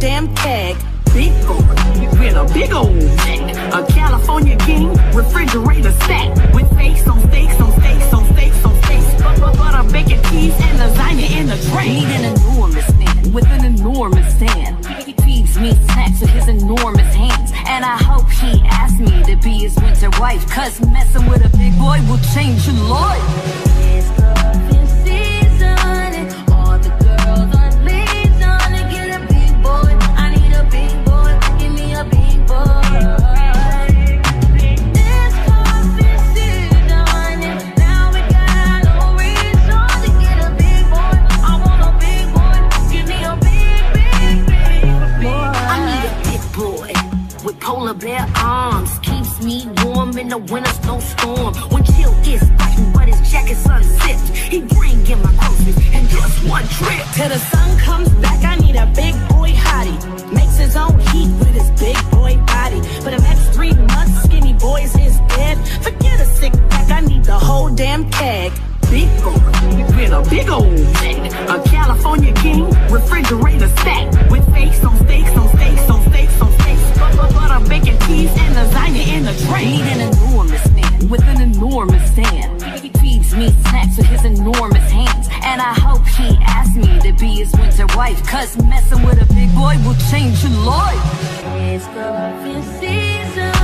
damn keg. Big with a big old neck. A California king, refrigerator stack. With steaks on steaks on steaks on steaks on steaks. Butter, butter, bacon, cheese, and lasagna in the tray. Need an enormous man with an enormous stand. He feeds me snacks with his enormous hands. And I hope he asks me to be his winter wife. Cause messing with a big boy will change your life. The winter snowstorm. When chill is biting, but his jacket's unzipped. He bring in my groceries in just one trip. Till the sun comes back, I need a big boy hottie. Makes his own heat with his big boy body. For the next three months, skinny boys is dead. Forget a sick pack, I need the whole damn keg. Big boy, with a big old neck. A California king, his enormous hands. And I hope he asks me to be his winter wife. Cause messing with a big boy will change your life. It's cuffing season